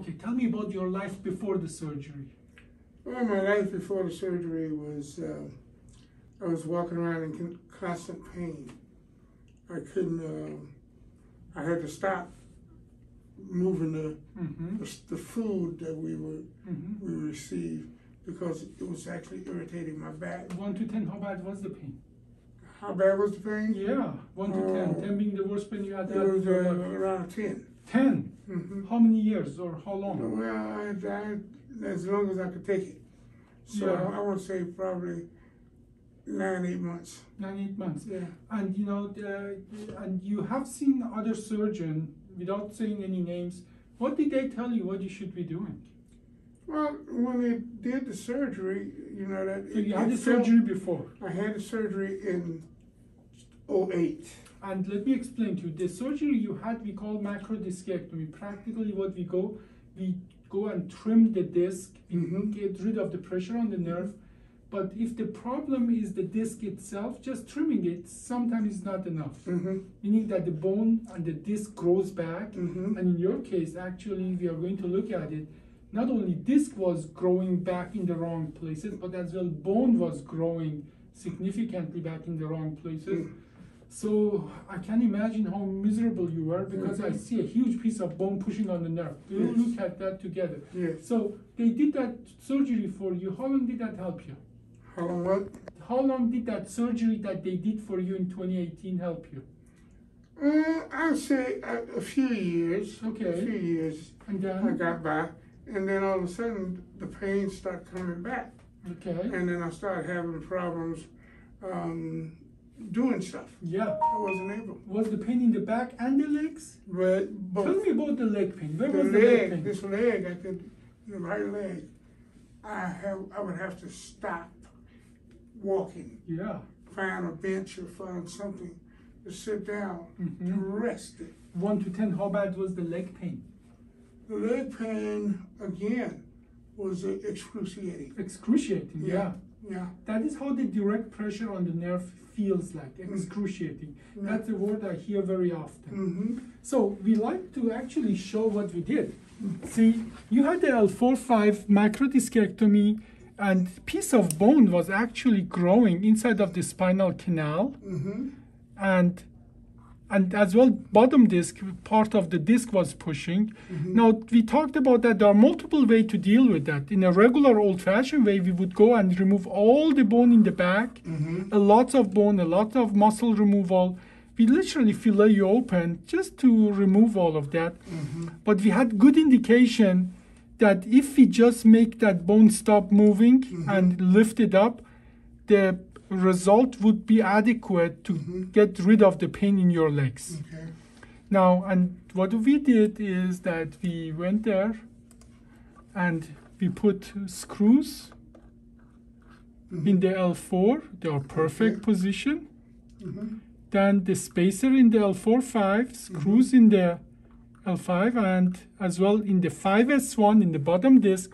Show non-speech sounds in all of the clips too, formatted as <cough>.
Okay, tell me about your life before the surgery. Well, my life before the surgery was uh, I was walking around in constant pain. I couldn't. Uh, I had to stop moving the, Mm-hmm. the the food that we were Mm-hmm. we received because it was actually irritating my back. One to ten, how bad was the pain? How bad was the pain? Yeah, one to ten. Oh. Ten being the worst pain you had. It was uh, around 10 Ten. Mm-hmm. How many years or how long? Well, I, I, as long as I could take it. So Yeah. I, I would say probably nine, eight months. Nine, eight months. Yeah. And you know, uh, and you have seen other surgeon without saying any names. What did they tell you? What you should be doing? Well, when they did the surgery, you know that. So you it- had the felt- surgery before. I had the surgery in 08. And let me explain to you. The surgery you had, we call microdiscectomy. Practically, what we go, we go and trim the disc, we Mhm. get rid of the pressure on the nerve. But if the problem is the disc itself, just trimming it sometimes is not enough. Mm-hmm. Meaning that the bone and the disc grows back. Mm-hmm. And in your case, actually, we are going to look at it. Not only disc was growing back in the wrong places, but as well bone was growing significantly back in the wrong places. Mm. So I can imagine how miserable you were because I Mhm. see a huge piece of bone pushing on the nerve. We'll Yes. look at that together. Yes. So they did that surgery for you. How long did that help you? How long what? How long did that surgery that they did for you in 2018 help you? Uh, I'd say a, a few years. Okay. A few years And I got by. And then all of a sudden, the pain started coming back. okay, And then I started having problems um, doing stuff. yeah. I wasn't able. Was the pain in the back and the legs? But Tell me about the leg pain. Where the was the leg leg, pain? this leg, I could, the right leg, I have, I would have to stop walking, Yeah. find a bench or find something to sit down to Mhm. rest it. One to ten, how bad was the leg pain? The leg pain again was uh, excruciating. Excruciating. yeah. Yeah. Yeah, that is how the direct pressure on the nerve feels like, Mm. excruciating. That's a word I hear very often. Mm-hmm. So we like to actually show what we did. See, you had the L4-5 microdiscectomy and piece of bone was actually growing inside of the spinal canal Mm-hmm. and and as well bottom disc part of the disc was pushing Mhm. now we talked about that there are multiple ways to deal with that in a regular old fashioned way we would go and remove all the bone in the back Mm-hmm. a lot of bone a lot of muscle removal we literally fillet you open just to remove all of that Mm-hmm. but we had good indication that if we just make that bone stop moving Mhm. and lift it up the result would be adequate to Mhm. get rid of the pain in your legs Okay. now and what we did is that we went there and we put screws in the L4 they are perfect Okay. position Mm-hmm. then the spacer in the L4 5 screws in the L5 and as well in the 5S1 in the bottom disc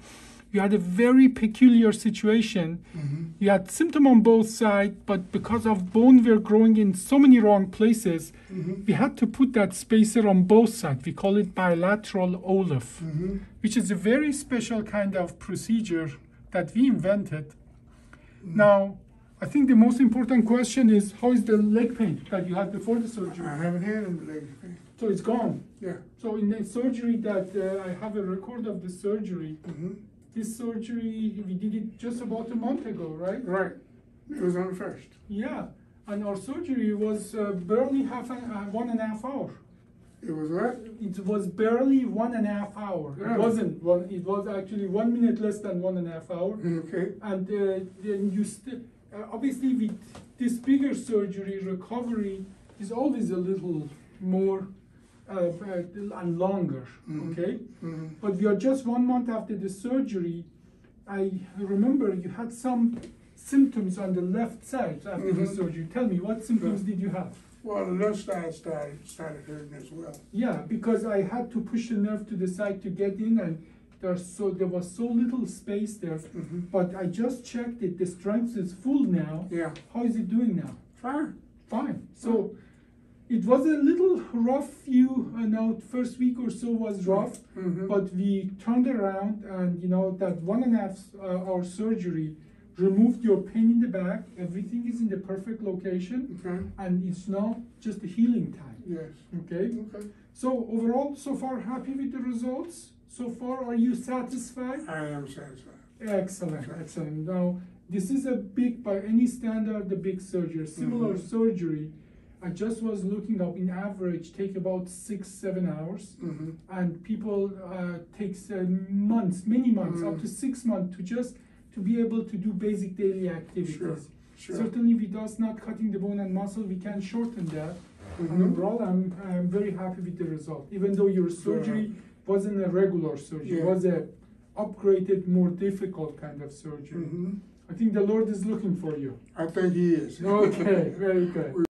you had a very peculiar situation Mm-hmm. you had symptom on both sides but because of bone were growing in so many wrong places Mm-hmm. we had to put that spacer on both sides we call it bilateral OLLIF Mm-hmm. which is a very special kind of procedure that we invented Mm-hmm. now I think the most important question is how is the leg pain that you had before the surgery? I haven't had any leg pain. So it's gone. Yeah. So in the surgery that uh, I have a record of the surgery. Mm-hmm. This surgery we did it just about a month ago, right? Right. It was on first. Yeah. And our surgery was uh, barely half an, uh, one and a half hour. It was what? It was barely one and a half hour. It wasn't one. It was actually one minute less than one and a half hour. Okay. And uh, then you st- uh, obviously with this bigger surgery, recovery is always a little more uh, uh, and longer. Mhm. Okay, Mm-hmm. but we are just one month after the surgery. I remember you had some symptoms on the left side after the Mhm. surgery. Tell me, what symptoms did you have? Well, the left side started started hurting as well. Yeah, because I had to push the nerve to the side to get in, and there's so there was so little space there. Mm-hmm. But I just checked it. The strength is full now. Yeah. How is it doing now? Fine. Fine. So it was a little rough few, you know, first week or so was rough, Mhm. but we turned around and, you know, that one and a half uh, hour surgery removed your pain in the back. Everything is in the perfect location Okay, and it's now just a healing time. yes, Okay? okay. So overall, so far happy with the results? So far, are you satisfied? I am satisfied. Excellent, excellent. Now, this is a big, by any standard, the big surgery. Similar Mhm. surgery, I just was looking up, in average, take about six, seven hours. Mm-hmm. And people uh, takes uh, months, many months, up Mm. to six months to just to be able to do basic daily activities. Sure, sure. Certainly, with us not cutting the bone and muscle, we can shorten that. And Mhm. overall, I'm, I'm very happy with the result. Even though your surgery wasn't a regular surgery, it Yeah. was a upgraded, more difficult kind of surgery. Mhm. I think the Lord is looking for you. I think he is. Okay, <laughs> very good.